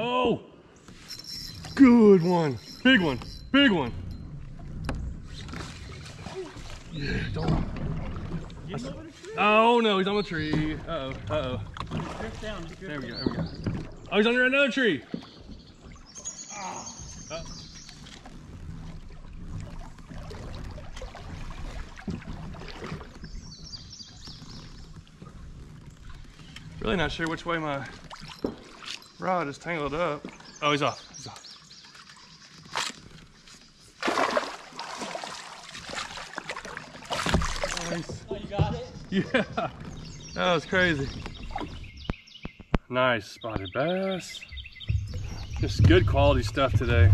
Oh, good one. Big one, big one. Yeah, don't. Oh no, he's on the tree. Uh oh, uh oh. There we go, there we go. Oh, he's under another tree. Really not sure which way my rod is tangled up. Oh, he's off. He's off. Nice. Oh, you got it? Yeah, that was crazy. Nice spotted bass. Just good quality stuff today.